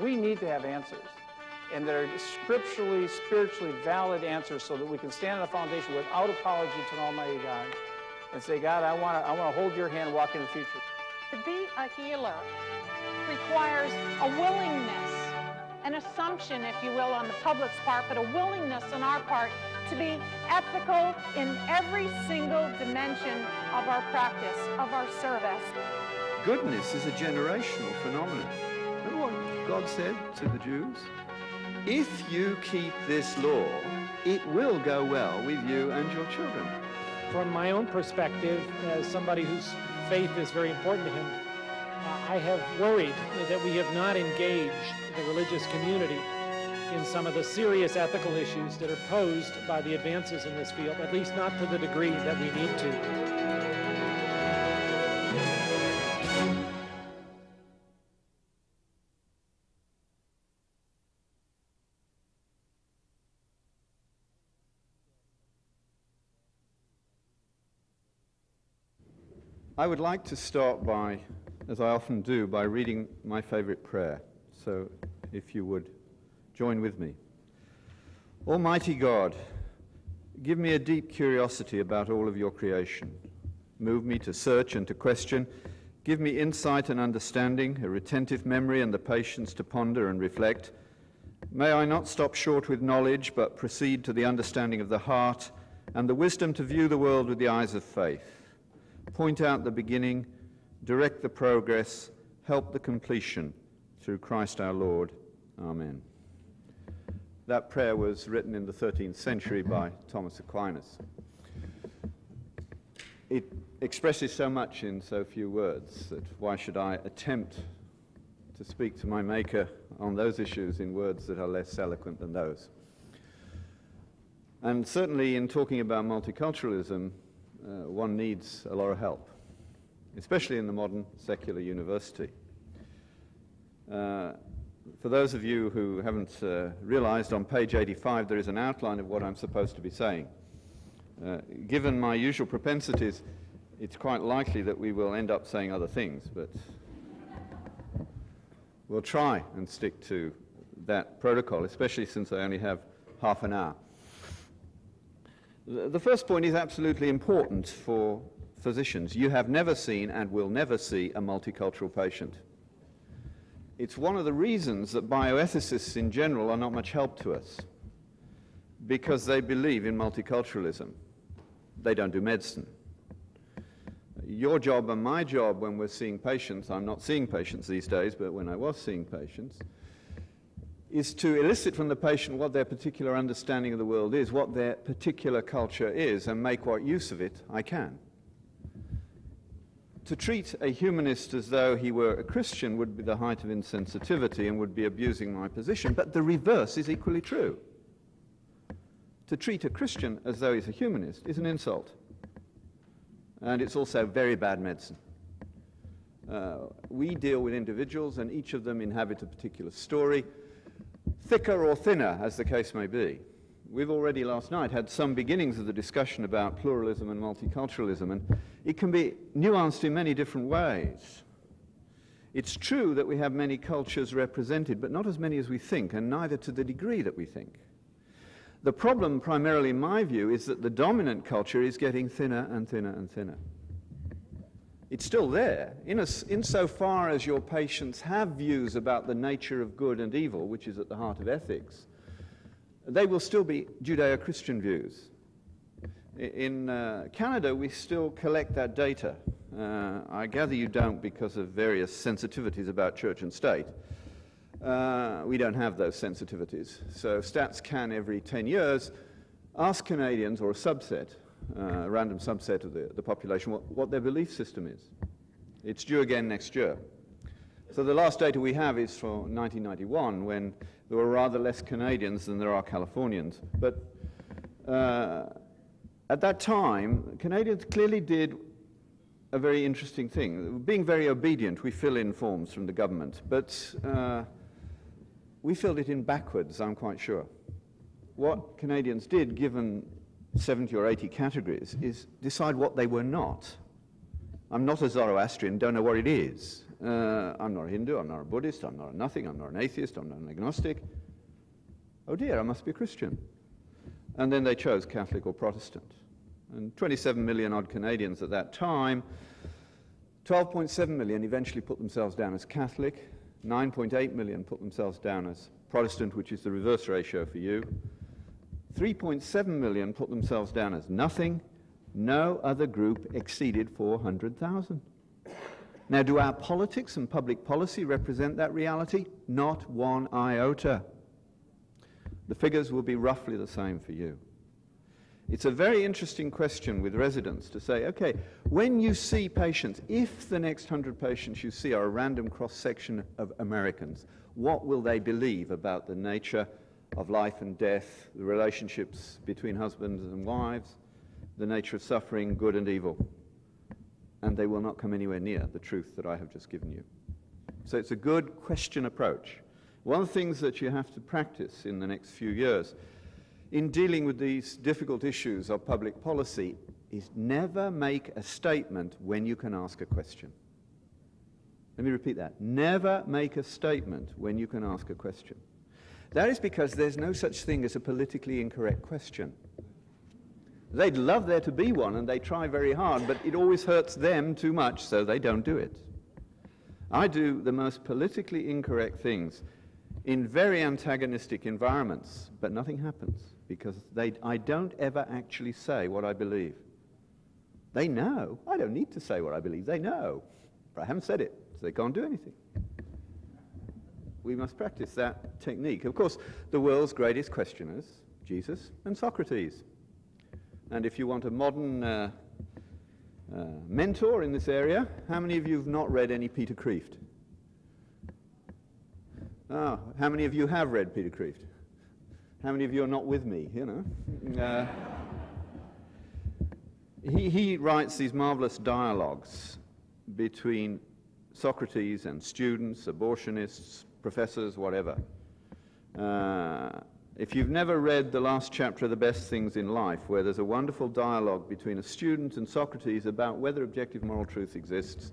We need to have answers, and that are scripturally, spiritually valid answers so that we can stand on the foundation without apology to an Almighty God and say, God, I want to I wanna hold your hand and walk in the future. To be a healer requires a willingness, an assumption, if you will, on the public's part, but a willingness on our part to be ethical in every single dimension of our practice, of our service. Goodness is a generational phenomenon. God said to the Jews? If you keep this law, it will go well with you and your children. From my own perspective, as somebody whose faith is very important to him, uh, I have worried that we have not engaged the religious community in some of the serious ethical issues that are posed by the advances in this field, at least not to the degree that we need to. I would like to start by, as I often do, by reading my favorite prayer. So if you would join with me. Almighty God, give me a deep curiosity about all of your creation. Move me to search and to question. Give me insight and understanding, a retentive memory, and the patience to ponder and reflect. May I not stop short with knowledge, but proceed to the understanding of the heart and the wisdom to view the world with the eyes of faith point out the beginning, direct the progress, help the completion through Christ our Lord. Amen. That prayer was written in the 13th century by Thomas Aquinas. It expresses so much in so few words that why should I attempt to speak to my Maker on those issues in words that are less eloquent than those? And certainly in talking about multiculturalism, uh, one needs a lot of help, especially in the modern secular university. Uh, for those of you who haven't uh, realized, on page 85 there is an outline of what I'm supposed to be saying. Uh, given my usual propensities, it's quite likely that we will end up saying other things, but we'll try and stick to that protocol, especially since I only have half an hour. The first point is absolutely important for physicians. You have never seen and will never see a multicultural patient. It's one of the reasons that bioethicists in general are not much help to us because they believe in multiculturalism. They don't do medicine. Your job and my job when we're seeing patients, I'm not seeing patients these days, but when I was seeing patients, is to elicit from the patient what their particular understanding of the world is, what their particular culture is, and make what use of it I can. To treat a humanist as though he were a Christian would be the height of insensitivity and would be abusing my position, but the reverse is equally true. To treat a Christian as though he's a humanist is an insult. And it's also very bad medicine. Uh, we deal with individuals, and each of them inhabit a particular story thicker or thinner, as the case may be. We've already last night had some beginnings of the discussion about pluralism and multiculturalism, and it can be nuanced in many different ways. It's true that we have many cultures represented, but not as many as we think, and neither to the degree that we think. The problem, primarily in my view, is that the dominant culture is getting thinner and thinner and thinner. It's still there, in a, insofar as your patients have views about the nature of good and evil, which is at the heart of ethics, they will still be Judeo Christian views. In uh, Canada, we still collect that data. Uh, I gather you don't because of various sensitivities about church and state. Uh, we don't have those sensitivities. So Stats Can, every 10 years, ask Canadians, or a subset, uh, random subset of the, the population, what, what their belief system is. It's due again next year. So the last data we have is from 1991, when there were rather less Canadians than there are Californians. But uh, at that time, Canadians clearly did a very interesting thing. Being very obedient, we fill in forms from the government, but uh, we filled it in backwards, I'm quite sure. What Canadians did, given 70 or 80 categories is decide what they were not. I'm not a Zoroastrian, don't know what it is. Uh, I'm not a Hindu, I'm not a Buddhist, I'm not a nothing, I'm not an atheist, I'm not an agnostic. Oh dear, I must be a Christian. And then they chose Catholic or Protestant. And 27 million odd Canadians at that time, 12.7 million eventually put themselves down as Catholic, 9.8 million put themselves down as Protestant, which is the reverse ratio for you. 3.7 million put themselves down as nothing. No other group exceeded 400,000. Now, do our politics and public policy represent that reality? Not one iota. The figures will be roughly the same for you. It's a very interesting question with residents to say, okay, when you see patients, if the next 100 patients you see are a random cross section of Americans, what will they believe about the nature of life and death, the relationships between husbands and wives, the nature of suffering, good and evil? And they will not come anywhere near the truth that I have just given you. So it's a good question approach. One of the things that you have to practice in the next few years in dealing with these difficult issues of public policy is never make a statement when you can ask a question. Let me repeat that. Never make a statement when you can ask a question. That is because there's no such thing as a politically incorrect question. They'd love there to be one, and they try very hard, but it always hurts them too much, so they don't do it. I do the most politically incorrect things in very antagonistic environments, but nothing happens because they, I don't ever actually say what I believe. They know. I don't need to say what I believe. They know. But I haven't said it, so they can't do anything. We must practice that technique. Of course, the world's greatest questioners, Jesus and Socrates. And if you want a modern uh, uh, mentor in this area, how many of you have not read any Peter Kreeft? Oh, how many of you have read Peter Kreeft? How many of you are not with me, you know? Uh, he, he writes these marvelous dialogues between Socrates and students, abortionists, professors, whatever. Uh, if you've never read the last chapter of The Best Things in Life, where there's a wonderful dialogue between a student and Socrates about whether objective moral truth exists,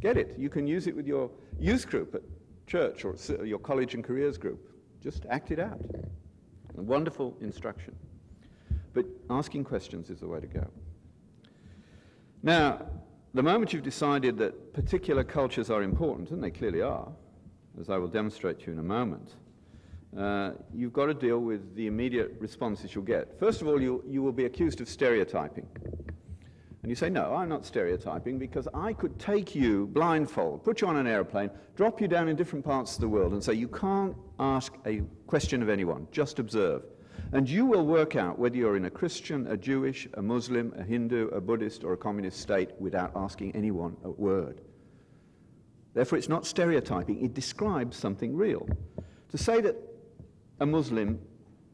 get it. You can use it with your youth group at church or your college and careers group. Just act it out. A wonderful instruction. But asking questions is the way to go. Now, the moment you've decided that particular cultures are important, and they clearly are, as I will demonstrate to you in a moment, uh, you've got to deal with the immediate responses you'll get. First of all, you, you will be accused of stereotyping. And you say, no, I'm not stereotyping because I could take you blindfold, put you on an airplane, drop you down in different parts of the world and say, you can't ask a question of anyone, just observe. And you will work out whether you're in a Christian, a Jewish, a Muslim, a Hindu, a Buddhist, or a communist state without asking anyone a word. Therefore, it's not stereotyping, it describes something real. To say that a Muslim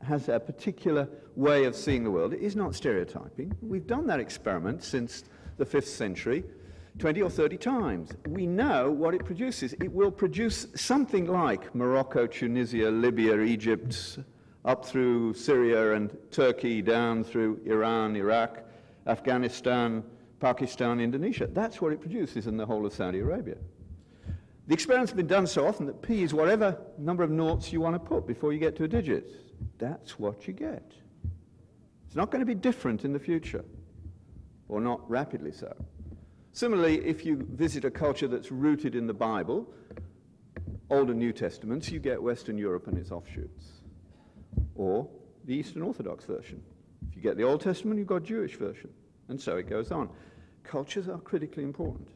has a particular way of seeing the world. Is not stereotyping. We've done that experiment since the 5th century 20 or 30 times. We know what it produces. It will produce something like Morocco, Tunisia, Libya, Egypt, up through Syria and Turkey, down through Iran, Iraq, Afghanistan, Pakistan, Indonesia. That's what it produces in the whole of Saudi Arabia. The experiment's been done so often that p is whatever number of noughts you want to put before you get to a digit. That's what you get. It's not going to be different in the future, or not rapidly so. Similarly, if you visit a culture that's rooted in the Bible, Old and New Testaments, you get Western Europe and its offshoots, or the Eastern Orthodox version. If you get the Old Testament, you've got Jewish version, and so it goes on. Cultures are critically important.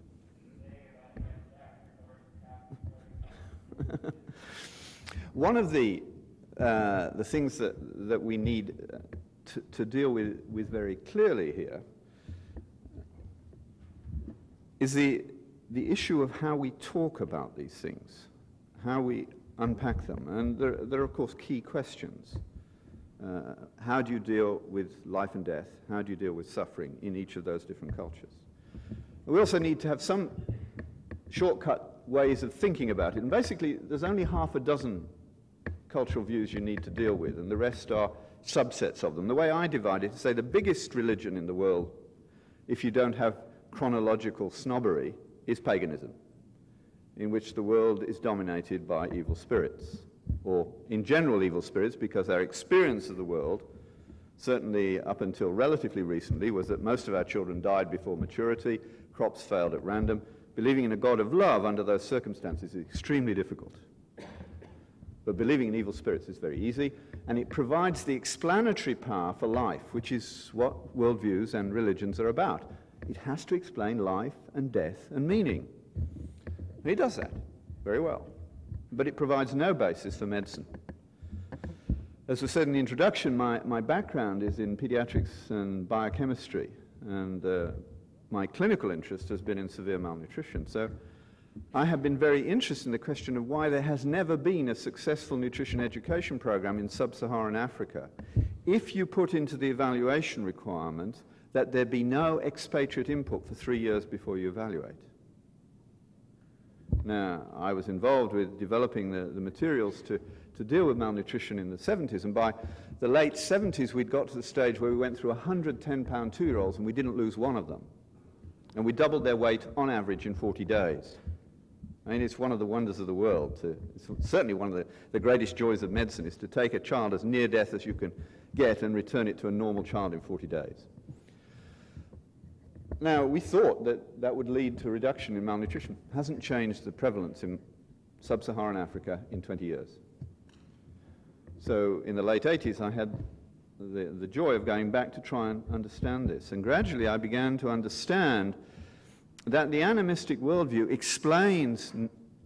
One of the uh, the things that, that we need uh, to, to deal with, with very clearly here is the, the issue of how we talk about these things, how we unpack them. And there, there are, of course, key questions. Uh, how do you deal with life and death? How do you deal with suffering in each of those different cultures? We also need to have some shortcut ways of thinking about it. And basically, there's only half a dozen cultural views you need to deal with, and the rest are subsets of them. The way I divide it is say the biggest religion in the world, if you don't have chronological snobbery is paganism, in which the world is dominated by evil spirits, or in general evil spirits, because our experience of the world, certainly up until relatively recently, was that most of our children died before maturity, crops failed at random. Believing in a God of love under those circumstances is extremely difficult. But believing in evil spirits is very easy, and it provides the explanatory power for life, which is what worldviews and religions are about. It has to explain life and death and meaning. And it does that very well. But it provides no basis for medicine. As was said in the introduction, my, my background is in pediatrics and biochemistry, and uh, my clinical interest has been in severe malnutrition. So I have been very interested in the question of why there has never been a successful nutrition education program in sub-Saharan Africa. If you put into the evaluation requirement that there be no expatriate input for three years before you evaluate. Now, I was involved with developing the, the materials to, to deal with malnutrition in the 70s, and by the late 70s, we'd got to the stage where we went through 110 pound two year olds and we didn't lose one of them. And we doubled their weight on average in 40 days. I mean, it's one of the wonders of the world. To, it's certainly one of the, the greatest joys of medicine is to take a child as near death as you can get and return it to a normal child in 40 days. Now, we thought that that would lead to a reduction in malnutrition. It hasn't changed the prevalence in sub-Saharan Africa in 20 years. So in the late 80s, I had the, the joy of going back to try and understand this. And gradually I began to understand that the animistic worldview explains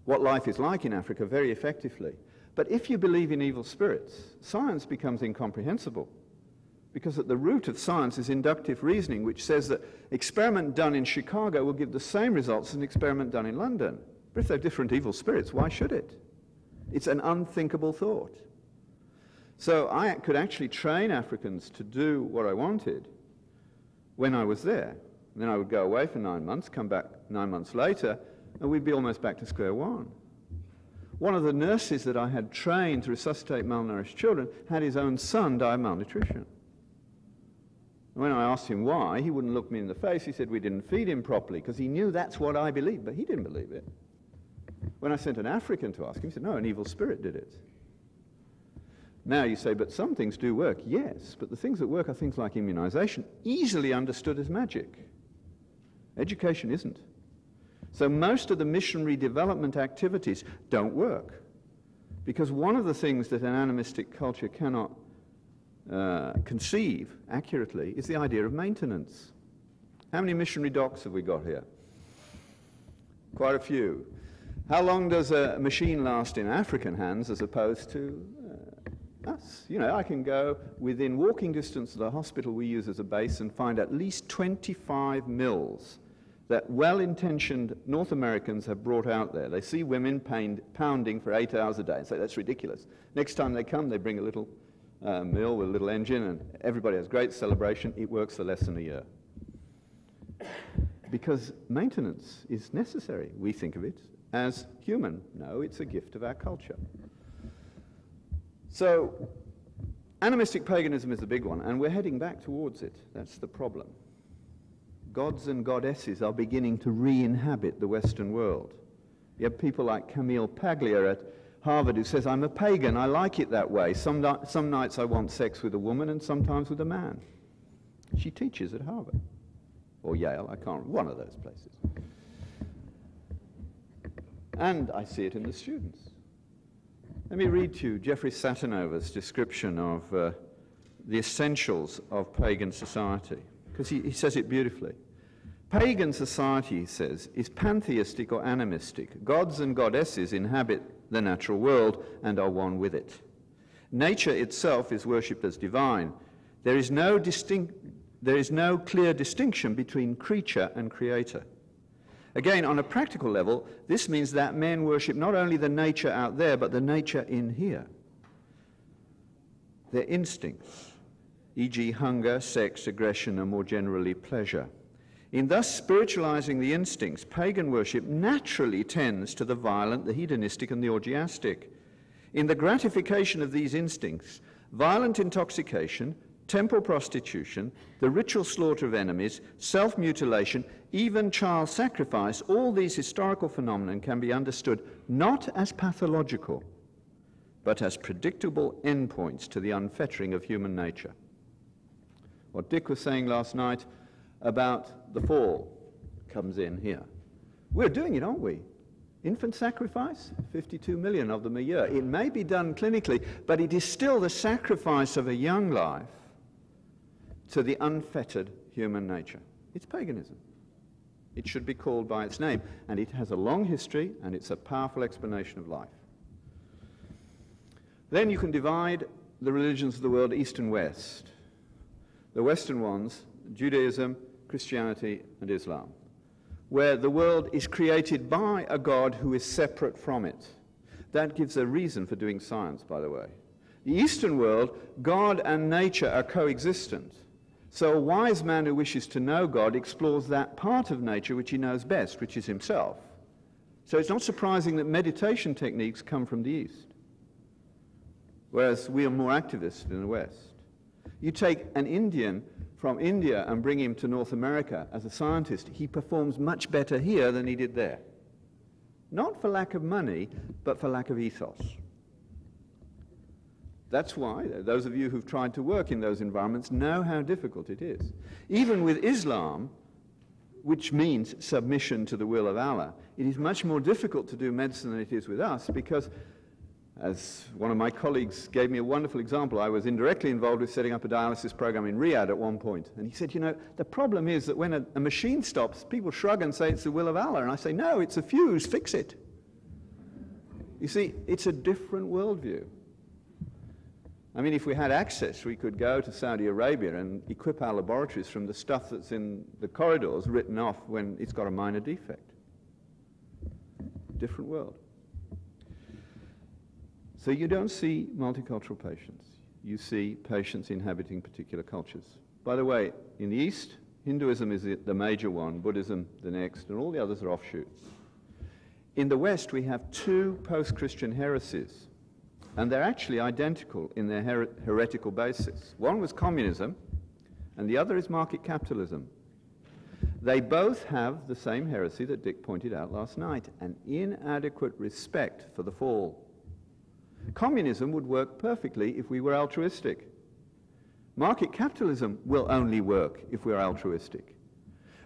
what life is like in Africa very effectively. But if you believe in evil spirits, science becomes incomprehensible. Because at the root of science is inductive reasoning, which says that experiment done in Chicago will give the same results as an experiment done in London. But if they're different evil spirits, why should it? It's an unthinkable thought. So I could actually train Africans to do what I wanted when I was there. And then I would go away for nine months, come back nine months later, and we'd be almost back to square one. One of the nurses that I had trained to resuscitate malnourished children had his own son die of malnutrition. When I asked him why, he wouldn't look me in the face. He said we didn't feed him properly because he knew that's what I believed, but he didn't believe it. When I sent an African to ask him, he said, no, an evil spirit did it. Now you say, but some things do work. Yes, but the things that work are things like immunization, easily understood as magic. Education isn't. So most of the missionary development activities don't work. Because one of the things that an animistic culture cannot uh, conceive accurately is the idea of maintenance. How many missionary docs have we got here? Quite a few. How long does a machine last in African hands as opposed to us. You know, I can go within walking distance of the hospital we use as a base and find at least 25 mills that well-intentioned North Americans have brought out there. They see women pained, pounding for eight hours a day and say, that's ridiculous. Next time they come, they bring a little uh, mill with a little engine and everybody has great celebration. It works for less than a year. Because maintenance is necessary. We think of it as human. No, it's a gift of our culture. So, animistic paganism is a big one, and we're heading back towards it. That's the problem. Gods and goddesses are beginning to re inhabit the Western world. You have people like Camille Paglia at Harvard who says, I'm a pagan, I like it that way. Some, some nights I want sex with a woman and sometimes with a man. She teaches at Harvard or Yale, I can't, one of those places. And I see it in the students. Let me read to you Jeffrey Satinover's description of uh, the essentials of pagan society, because he, he says it beautifully. Pagan society, he says, is pantheistic or animistic. Gods and goddesses inhabit the natural world and are one with it. Nature itself is worshipped as divine. There is no, distinct, there is no clear distinction between creature and creator. Again, on a practical level, this means that men worship not only the nature out there, but the nature in here. Their instincts, e.g., hunger, sex, aggression, and more generally pleasure. In thus spiritualizing the instincts, pagan worship naturally tends to the violent, the hedonistic, and the orgiastic. In the gratification of these instincts, violent intoxication, temple prostitution, the ritual slaughter of enemies, self mutilation, even child sacrifice, all these historical phenomena can be understood not as pathological, but as predictable endpoints to the unfettering of human nature. What Dick was saying last night about the fall comes in here. We're doing it, aren't we? Infant sacrifice, 52 million of them a year. It may be done clinically, but it is still the sacrifice of a young life to the unfettered human nature. It's paganism. It should be called by its name, and it has a long history, and it's a powerful explanation of life. Then you can divide the religions of the world east and west. The Western ones, Judaism, Christianity, and Islam, where the world is created by a God who is separate from it. That gives a reason for doing science, by the way. The Eastern world, God and nature are coexistent. So a wise man who wishes to know God explores that part of nature which he knows best, which is himself. So it's not surprising that meditation techniques come from the East, whereas we are more activist in the West. You take an Indian from India and bring him to North America as a scientist, he performs much better here than he did there. Not for lack of money, but for lack of ethos. That's why those of you who've tried to work in those environments know how difficult it is. Even with Islam, which means submission to the will of Allah, it is much more difficult to do medicine than it is with us because, as one of my colleagues gave me a wonderful example, I was indirectly involved with setting up a dialysis program in Riyadh at one point. And he said, You know, the problem is that when a, a machine stops, people shrug and say it's the will of Allah. And I say, No, it's a fuse, fix it. You see, it's a different worldview. I mean, if we had access, we could go to Saudi Arabia and equip our laboratories from the stuff that's in the corridors written off when it's got a minor defect. Different world. So you don't see multicultural patients. You see patients inhabiting particular cultures. By the way, in the East, Hinduism is the major one, Buddhism the next, and all the others are offshoots. In the West, we have two post-Christian heresies and they're actually identical in their her heretical basis. One was communism, and the other is market capitalism. They both have the same heresy that Dick pointed out last night an inadequate respect for the fall. Communism would work perfectly if we were altruistic. Market capitalism will only work if we're altruistic.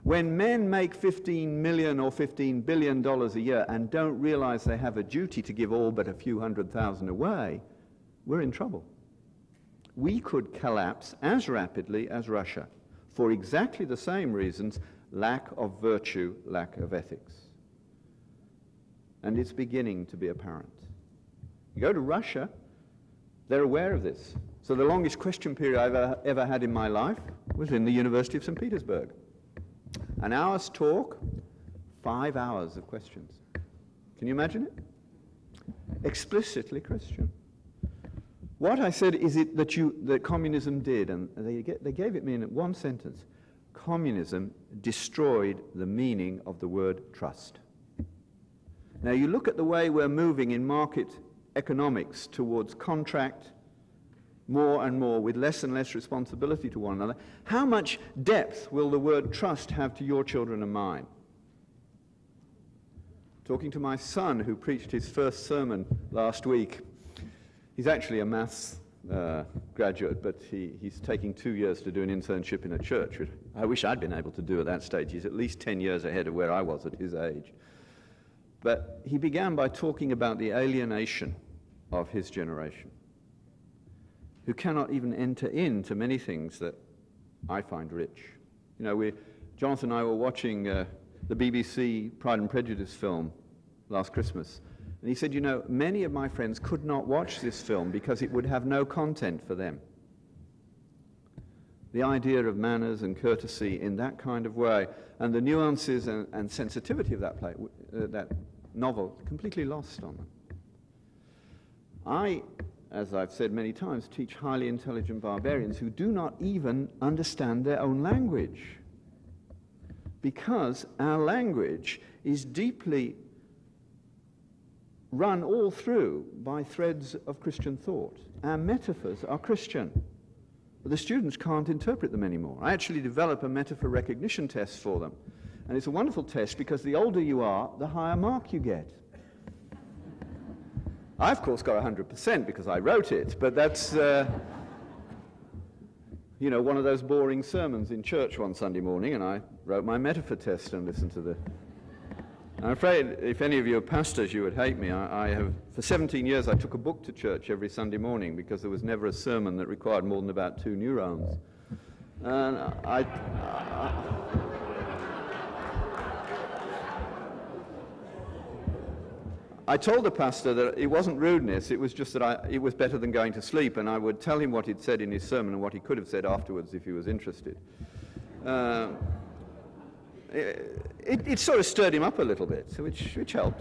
When men make 15 million or 15 billion dollars a year and don't realize they have a duty to give all but a few hundred thousand away, we're in trouble. We could collapse as rapidly as Russia for exactly the same reasons lack of virtue, lack of ethics. And it's beginning to be apparent. You go to Russia, they're aware of this. So the longest question period I've ever, ever had in my life was in the University of St. Petersburg. An hour's talk, five hours of questions. Can you imagine it? Explicitly Christian. What I said is it that, you, that communism did, and they, get, they gave it me in one sentence. Communism destroyed the meaning of the word trust. Now, you look at the way we're moving in market economics towards contract, more and more with less and less responsibility to one another, how much depth will the word trust have to your children and mine? Talking to my son, who preached his first sermon last week, he's actually a maths uh, graduate, but he, he's taking two years to do an internship in a church. I wish I'd been able to do at that stage. He's at least 10 years ahead of where I was at his age. But he began by talking about the alienation of his generation who cannot even enter into many things that I find rich. You know, we, Jonathan and I were watching uh, the BBC Pride and Prejudice film last Christmas, and he said, you know, many of my friends could not watch this film because it would have no content for them. The idea of manners and courtesy in that kind of way, and the nuances and, and sensitivity of that, play, uh, that novel, completely lost on them. I as I've said many times, teach highly intelligent barbarians who do not even understand their own language. Because our language is deeply run all through by threads of Christian thought. Our metaphors are Christian. But the students can't interpret them anymore. I actually develop a metaphor recognition test for them. And it's a wonderful test because the older you are, the higher mark you get. I, of course, got 100% because I wrote it, but that's, uh, you know, one of those boring sermons in church one Sunday morning, and I wrote my metaphor test and listened to the. I'm afraid if any of you are pastors, you would hate me. I, I have, for 17 years, I took a book to church every Sunday morning because there was never a sermon that required more than about two neurons. And I, I I told the pastor that it wasn't rudeness, it was just that I, it was better than going to sleep, and I would tell him what he'd said in his sermon and what he could have said afterwards if he was interested. Uh, it, it, sort of stirred him up a little bit, which, which helped.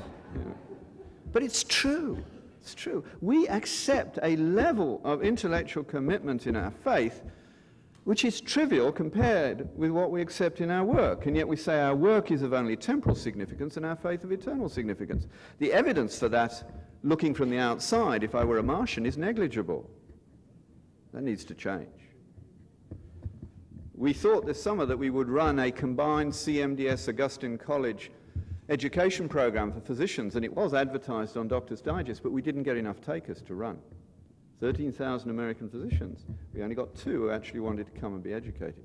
But it's true. It's true. We accept a level of intellectual commitment in our faith which is trivial compared with what we accept in our work. And yet we say our work is of only temporal significance and our faith of eternal significance. The evidence for that, looking from the outside, if I were a Martian, is negligible. That needs to change. We thought this summer that we would run a combined CMDS Augustine College education program for physicians, and it was advertised on Doctor's Digest, but we didn't get enough takers to run. 13,000 American physicians. We only got two who actually wanted to come and be educated.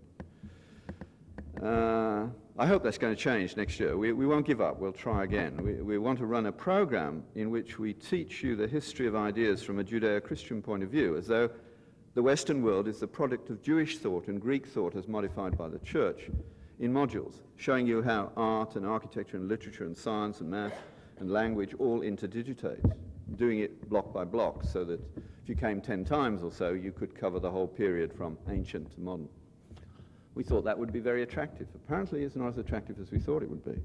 Uh, I hope that's going to change next year. We, we won't give up. We'll try again. We, we want to run a program in which we teach you the history of ideas from a Judeo-Christian point of view, as though the Western world is the product of Jewish thought and Greek thought as modified by the church in modules, showing you how art and architecture and literature and science and math and language all interdigitate, doing it block by block so that if you came 10 times or so, you could cover the whole period from ancient to modern. We thought that would be very attractive. Apparently, it's not as attractive as we thought it would be.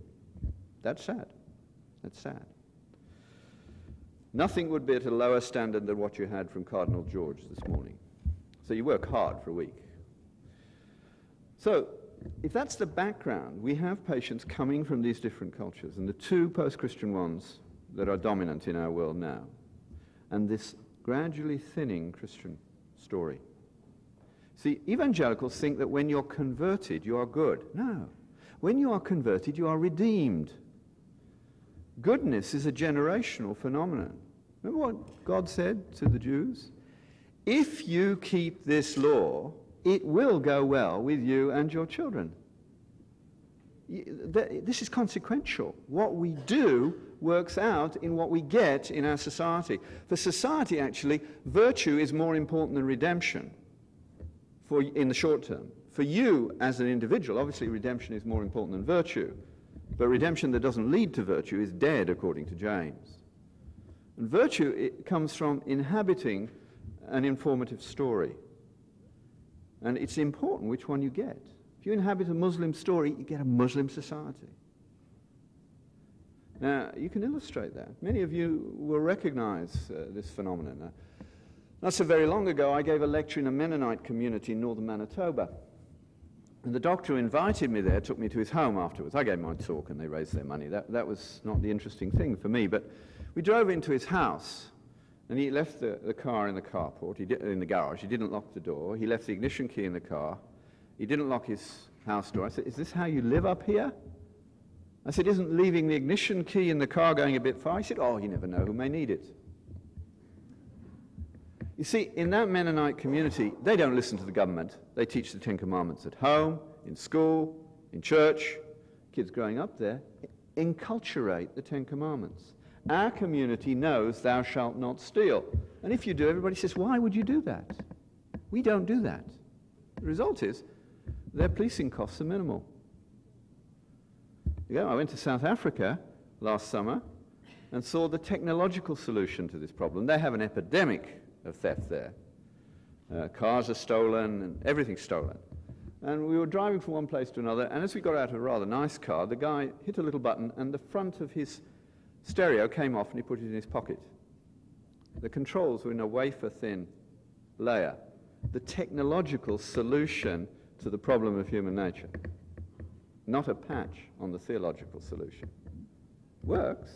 That's sad. That's sad. Nothing would be at a lower standard than what you had from Cardinal George this morning. So you work hard for a week. So, if that's the background, we have patients coming from these different cultures, and the two post Christian ones that are dominant in our world now. And this gradually thinning Christian story. See, evangelicals think that when you're converted, you are good. No. When you are converted, you are redeemed. Goodness is a generational phenomenon. Remember what God said to the Jews? If you keep this law, it will go well with you and your children. This is consequential. What we do works out in what we get in our society. For society, actually, virtue is more important than redemption for, in the short term. For you as an individual, obviously, redemption is more important than virtue. But redemption that doesn't lead to virtue is dead, according to James. And virtue comes from inhabiting an informative story. And it's important which one you get. You inhabit a Muslim story, you get a Muslim society. Now, you can illustrate that. Many of you will recognize uh, this phenomenon. Uh, not so very long ago, I gave a lecture in a Mennonite community in northern Manitoba. And the doctor who invited me there took me to his home afterwards. I gave my talk and they raised their money. That, that was not the interesting thing for me. But we drove into his house and he left the, the car in the carport, he did, in the garage. He didn't lock the door. He left the ignition key in the car. He didn't lock his house door. I said, Is this how you live up here? I said, Isn't leaving the ignition key in the car going a bit far? He said, Oh, you never know who may need it. You see, in that Mennonite community, they don't listen to the government. They teach the Ten Commandments at home, in school, in church. Kids growing up there enculturate the Ten Commandments. Our community knows thou shalt not steal. And if you do, everybody says, Why would you do that? We don't do that. The result is their policing costs are minimal. Yeah, I went to South Africa last summer and saw the technological solution to this problem. They have an epidemic of theft there. Uh, cars are stolen and everything's stolen. And we were driving from one place to another, and as we got out of a rather nice car, the guy hit a little button, and the front of his stereo came off, and he put it in his pocket. The controls were in a wafer thin layer. The technological solution to the problem of human nature not a patch on the theological solution. Works.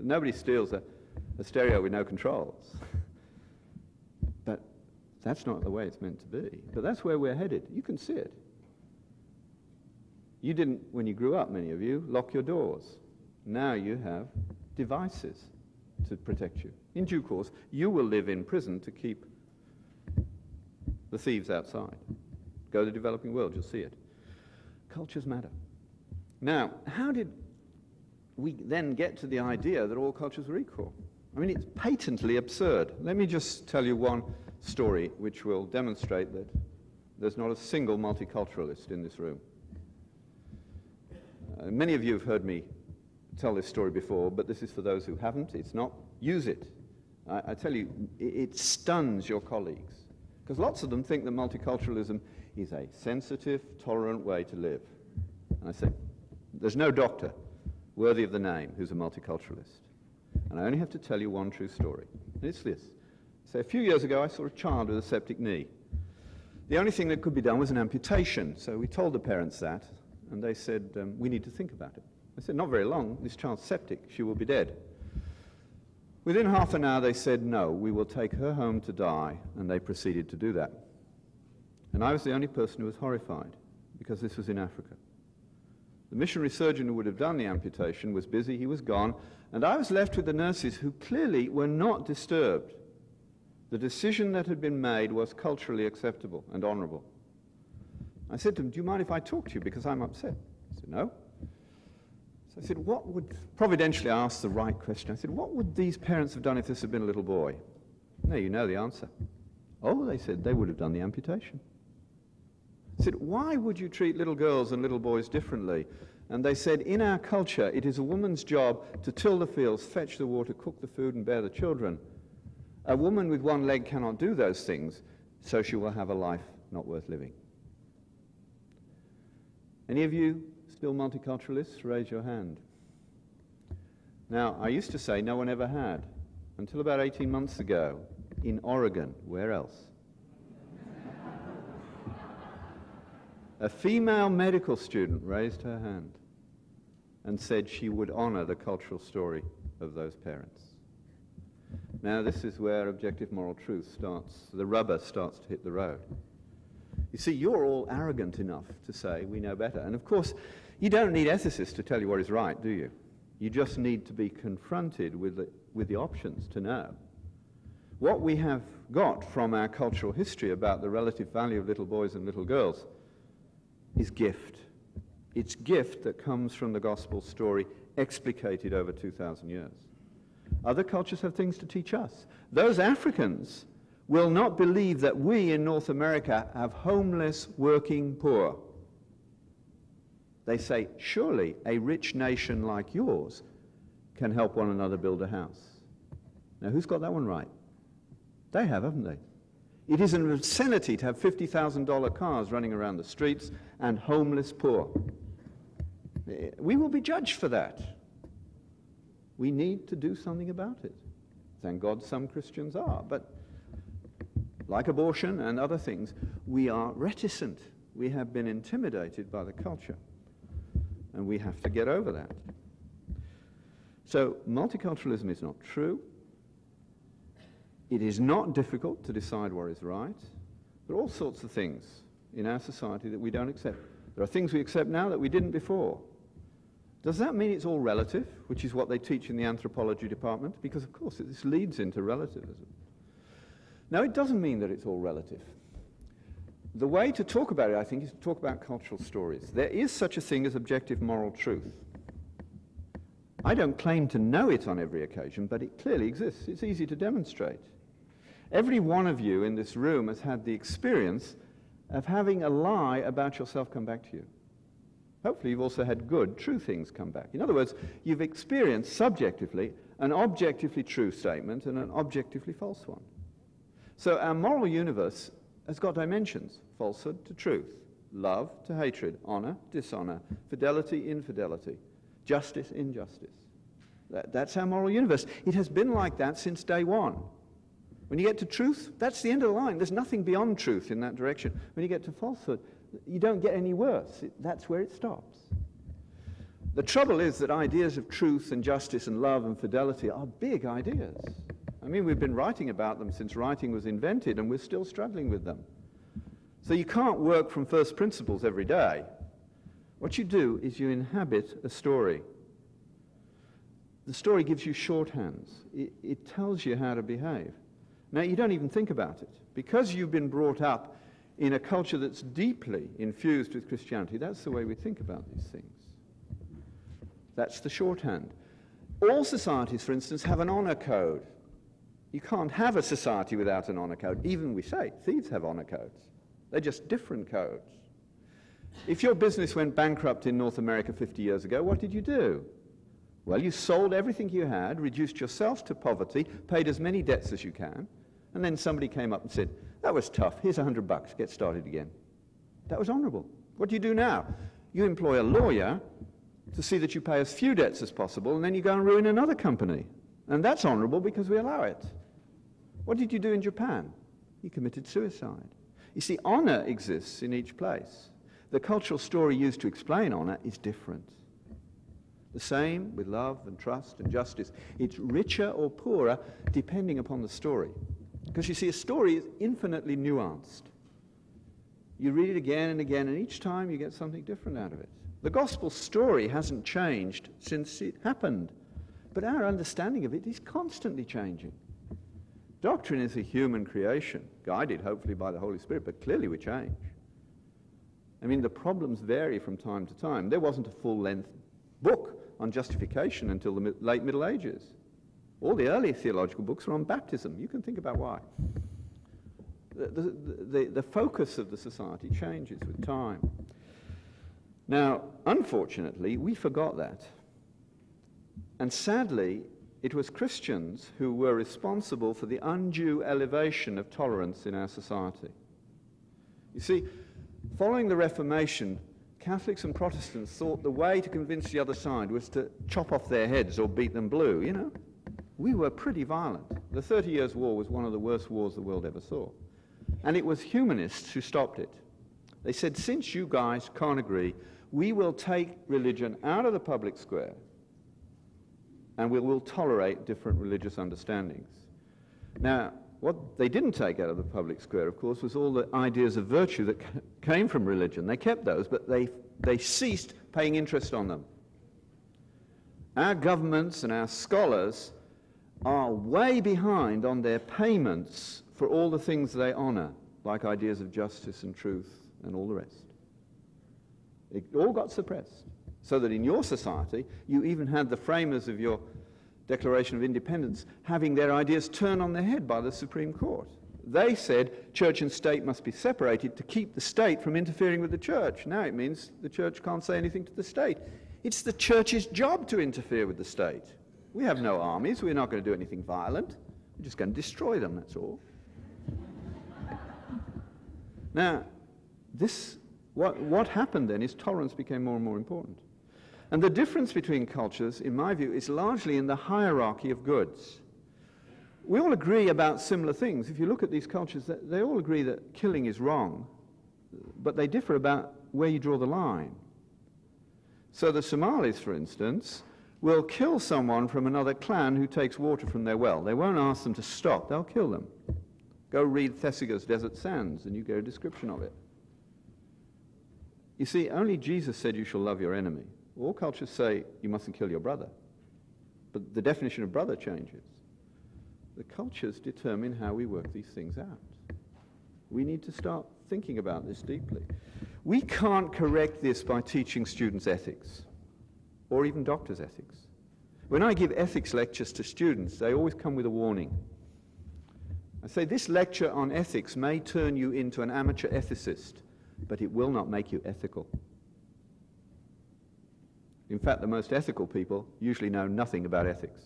Nobody steals a, a stereo with no controls. but That's not the way it's meant to be. But that's where we're headed. You can see it. You didn't, when you grew up, many of you, lock your doors. Now you have devices to protect you. In due course, you will live in prison to keep the thieves outside. Go to the developing world, you'll see it. Cultures matter. Now, how did we then get to the idea that all cultures are equal? I mean, it's patently absurd. Let me just tell you one story which will demonstrate that there's not a single multiculturalist in this room. Uh, many of you have heard me tell this story before, but this is for those who haven't. It's not. Use it. I, I tell you, it, it stuns your colleagues. Because lots of them think that multiculturalism is a sensitive, tolerant way to live. And I say, there's no doctor worthy of the name who's a multiculturalist. And I only have to tell you one true story. And it's this. So a few years ago, I saw a child with a septic knee. The only thing that could be done was an amputation. So we told the parents that, and they said, um, we need to think about it. I said, not very long. This child's septic. She will be dead. Within half an hour, they said, no, we will take her home to die, and they proceeded to do that. And I was the only person who was horrified, because this was in Africa. The missionary surgeon who would have done the amputation was busy, he was gone, and I was left with the nurses who clearly were not disturbed. The decision that had been made was culturally acceptable and honorable. I said to them, Do you mind if I talk to you because I'm upset? He said, No. So I said, what would, providentially I asked the right question. I said, what would these parents have done if this had been a little boy? No, you know the answer. Oh, they said, they would have done the amputation. Said, why would you treat little girls and little boys differently? And they said, in our culture, it is a woman's job to till the fields, fetch the water, cook the food, and bear the children. A woman with one leg cannot do those things, so she will have a life not worth living. Any of you Still multiculturalists? Raise your hand. Now, I used to say no one ever had, until about 18 months ago in Oregon. Where else? A female medical student raised her hand and said she would honor the cultural story of those parents. Now, this is where objective moral truth starts, the rubber starts to hit the road. You see, you're all arrogant enough to say we know better. And of course, you don't need ethicists to tell you what is right, do you? You just need to be confronted with the, with the options to know. What we have got from our cultural history about the relative value of little boys and little girls is gift. It's gift that comes from the gospel story explicated over 2,000 years. Other cultures have things to teach us. Those Africans will not believe that we in North America have homeless working poor. They say, surely a rich nation like yours can help one another build a house. Now, who's got that one right? They have, haven't they? It is an obscenity to have $50,000 cars running around the streets and homeless poor. Eh, we will be judged for that. We need to do something about it. Thank God some Christians are. But like abortion and other things, we are reticent. We have been intimidated by the culture and we have to get over that. So multiculturalism is not true. It is not difficult to decide what is right. There are all sorts of things in our society that we don't accept. There are things we accept now that we didn't before. Does that mean it's all relative, which is what they teach in the anthropology department? Because, of course, this leads into relativism. No, it doesn't mean that it's all relative the way to talk about it, I think, is to talk about cultural stories. There is such a thing as objective moral truth. I don't claim to know it on every occasion, but it clearly exists. It's easy to demonstrate. Every one of you in this room has had the experience of having a lie about yourself come back to you. Hopefully, you've also had good, true things come back. In other words, you've experienced subjectively an objectively true statement and an objectively false one. So, our moral universe has got dimensions falsehood to truth, love to hatred, honor, to dishonor, fidelity, infidelity, justice, injustice. That, that's our moral universe. It has been like that since day one. When you get to truth, that's the end of the line. There's nothing beyond truth in that direction. When you get to falsehood, you don't get any worse. It, that's where it stops. The trouble is that ideas of truth and justice and love and fidelity are big ideas. I mean, we've been writing about them since writing was invented, and we're still struggling with them. So you can't work from first principles every day. What you do is you inhabit a story. The story gives you shorthands. It, it tells you how to behave. Now, you don't even think about it. Because you've been brought up in a culture that's deeply infused with Christianity, that's the way we think about these things. That's the shorthand. All societies, for instance, have an honor code. You can't have a society without an honor code. Even we say thieves have honor codes. They're just different codes. If your business went bankrupt in North America 50 years ago, what did you do? Well, you sold everything you had, reduced yourself to poverty, paid as many debts as you can, and then somebody came up and said, That was tough. Here's a hundred bucks. Get started again. That was honorable. What do you do now? You employ a lawyer to see that you pay as few debts as possible, and then you go and ruin another company. And that's honorable because we allow it. What did you do in Japan? You committed suicide. You see, honor exists in each place. The cultural story used to explain honor is different. The same with love and trust and justice. It's richer or poorer depending upon the story. Because you see, a story is infinitely nuanced. You read it again and again, and each time you get something different out of it. The gospel story hasn't changed since it happened, but our understanding of it is constantly changing. Doctrine is a human creation, guided hopefully by the Holy Spirit, but clearly we change. I mean, the problems vary from time to time. There wasn't a full length book on justification until the late Middle Ages. All the early theological books were on baptism. You can think about why. The, the, the, the focus of the society changes with time. Now, unfortunately, we forgot that. And sadly, it was Christians who were responsible for the undue elevation of tolerance in our society. You see, following the Reformation, Catholics and Protestants thought the way to convince the other side was to chop off their heads or beat them blue, you know. We were pretty violent. The Thirty Years' War was one of the worst wars the world ever saw. And it was humanists who stopped it. They said, since you guys can't agree, we will take religion out of the public square and we will tolerate different religious understandings. Now, what they didn't take out of the public square, of course, was all the ideas of virtue that came from religion. They kept those, but they, they ceased paying interest on them. Our governments and our scholars are way behind on their payments for all the things they honor, like ideas of justice and truth and all the rest. It all got suppressed. So that in your society, you even had the framers of your Declaration of Independence having their ideas turned on their head by the Supreme Court. They said church and state must be separated to keep the state from interfering with the church. Now it means the church can't say anything to the state. It's the church's job to interfere with the state. We have no armies. We're not going to do anything violent. We're just going to destroy them, that's all. now, this what, what happened then is tolerance became more and more important. And the difference between cultures, in my view, is largely in the hierarchy of goods. We all agree about similar things. If you look at these cultures, they all agree that killing is wrong, but they differ about where you draw the line. So the Somalis, for instance, will kill someone from another clan who takes water from their well. They won't ask them to stop, they'll kill them. Go read Thesiger's Desert Sands, and you get a description of it. You see, only Jesus said you shall love your enemy. All cultures say you mustn't kill your brother. But the definition of brother changes. The cultures determine how we work these things out. We need to start thinking about this deeply. We can't correct this by teaching students ethics or even doctors ethics. When I give ethics lectures to students, they always come with a warning. I say, this lecture on ethics may turn you into an amateur ethicist but it will not make you ethical. In fact, the most ethical people usually know nothing about ethics.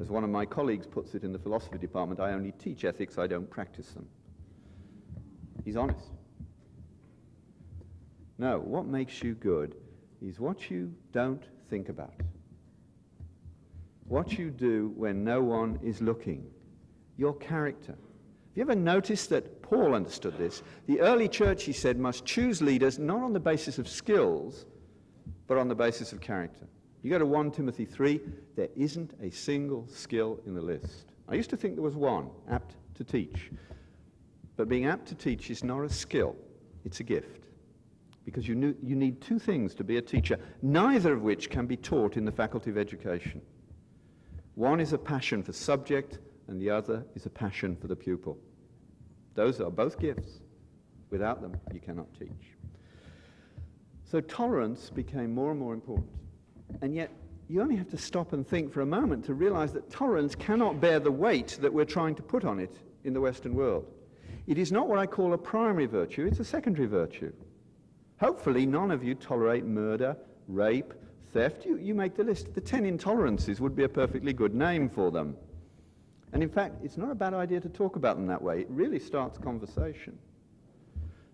As one of my colleagues puts it in the philosophy department, I only teach ethics, I don't practice them. He's honest. No, what makes you good is what you don't think about. What you do when no one is looking. Your character. Have you ever noticed that Paul understood this? The early church, he said, must choose leaders not on the basis of skills, but on the basis of character. You go to 1 Timothy 3, there isn't a single skill in the list. I used to think there was one, apt to teach. But being apt to teach is not a skill, it's a gift. Because you, knew, you need two things to be a teacher, neither of which can be taught in the Faculty of Education. One is a passion for subject, and the other is a passion for the pupil. Those are both gifts. Without them, you cannot teach. So tolerance became more and more important. And yet, you only have to stop and think for a moment to realize that tolerance cannot bear the weight that we're trying to put on it in the Western world. It is not what I call a primary virtue, it's a secondary virtue. Hopefully, none of you tolerate murder, rape, theft. You, you make the list. The 10 intolerances would be a perfectly good name for them. And in fact, it's not a bad idea to talk about them that way. It really starts conversation.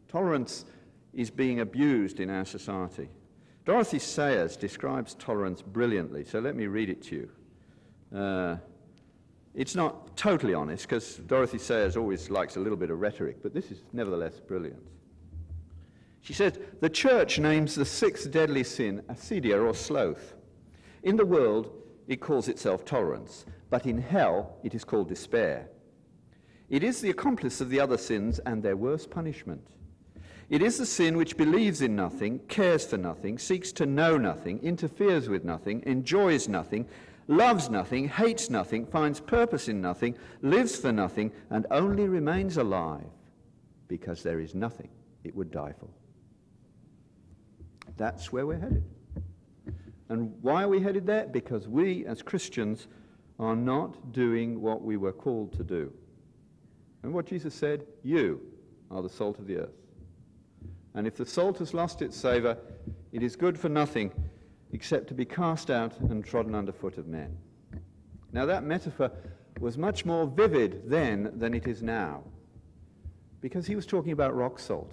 Tolerance is being abused in our society. Dorothy Sayers describes tolerance brilliantly, so let me read it to you. Uh, it's not totally honest, because Dorothy Sayers always likes a little bit of rhetoric, but this is nevertheless brilliant. She says, The church names the sixth deadly sin acedia or sloth. In the world, it calls itself tolerance, but in hell, it is called despair. It is the accomplice of the other sins and their worst punishment. It is the sin which believes in nothing, cares for nothing, seeks to know nothing, interferes with nothing, enjoys nothing, loves nothing, hates nothing, finds purpose in nothing, lives for nothing, and only remains alive because there is nothing it would die for. That's where we're headed. And why are we headed there? Because we, as Christians, are not doing what we were called to do. And what Jesus said, you are the salt of the earth. And if the salt has lost its savor, it is good for nothing except to be cast out and trodden underfoot of men. Now, that metaphor was much more vivid then than it is now, because he was talking about rock salt,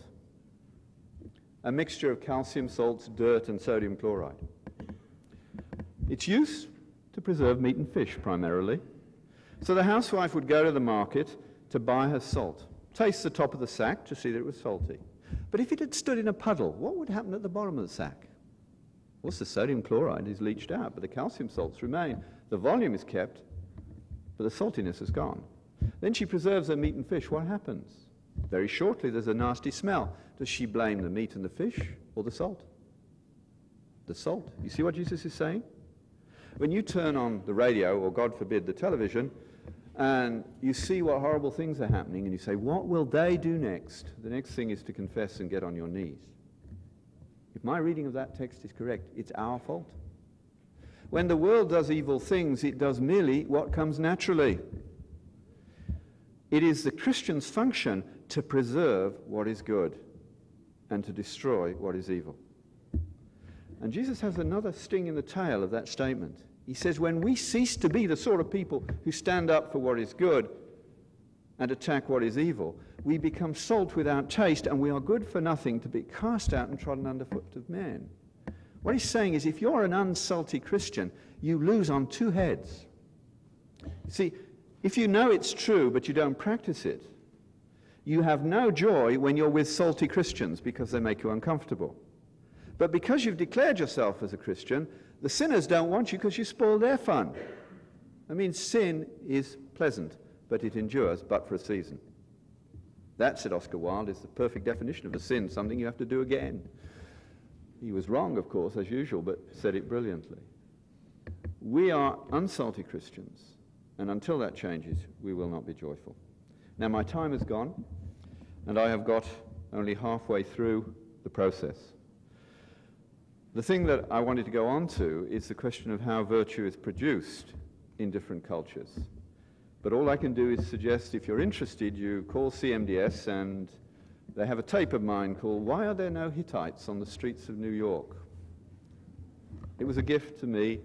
a mixture of calcium salts, dirt, and sodium chloride. Its use to preserve meat and fish primarily. So the housewife would go to the market to buy her salt, taste the top of the sack to see that it was salty. But if it had stood in a puddle, what would happen at the bottom of the sack? Well, the sodium chloride is leached out, but the calcium salts remain. The volume is kept, but the saltiness is gone. Then she preserves her meat and fish. What happens? Very shortly, there's a nasty smell. Does she blame the meat and the fish or the salt? The salt. You see what Jesus is saying? When you turn on the radio, or God forbid, the television, and you see what horrible things are happening, and you say, What will they do next? The next thing is to confess and get on your knees. If my reading of that text is correct, it's our fault. When the world does evil things, it does merely what comes naturally. It is the Christian's function to preserve what is good and to destroy what is evil. And Jesus has another sting in the tail of that statement. He says, when we cease to be the sort of people who stand up for what is good and attack what is evil, we become salt without taste, and we are good for nothing to be cast out and trodden underfoot of men. What he's saying is if you're an unsalty Christian, you lose on two heads. See, if you know it's true but you don't practice it, you have no joy when you're with salty Christians because they make you uncomfortable. But because you've declared yourself as a Christian, the sinners don't want you because you spoil their fun. I mean, sin is pleasant, but it endures but for a season. That, said Oscar Wilde, is the perfect definition of a sin, something you have to do again. He was wrong, of course, as usual, but said it brilliantly. We are unsalty Christians, and until that changes, we will not be joyful. Now, my time has gone, and I have got only halfway through the process. The thing that I wanted to go on to is the question of how virtue is produced in different cultures. But all I can do is suggest if you're interested, you call CMDS and they have a tape of mine called Why Are There No Hittites on the Streets of New York? It was a gift to me,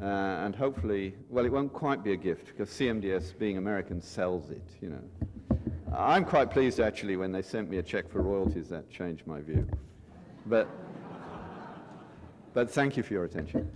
uh, and hopefully, well, it won't quite be a gift because CMDS, being American, sells it, you know. I'm quite pleased actually when they sent me a check for royalties, that changed my view. But but thank you for your attention.